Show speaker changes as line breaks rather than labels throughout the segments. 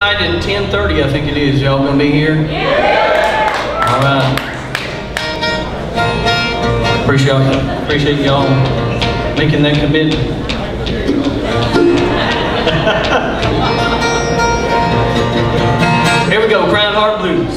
Night at 10.30, I think it is. Y'all going to be here? Yeah. All right. Appreciate y'all, appreciate y'all making that commitment. here we go, Cryin' Heart Blue.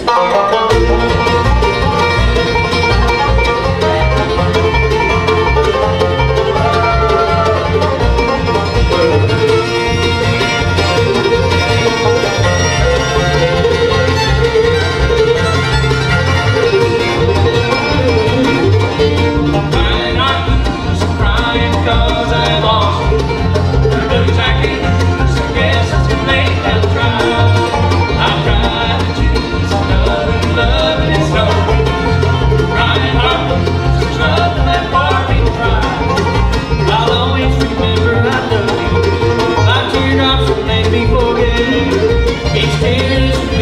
beach here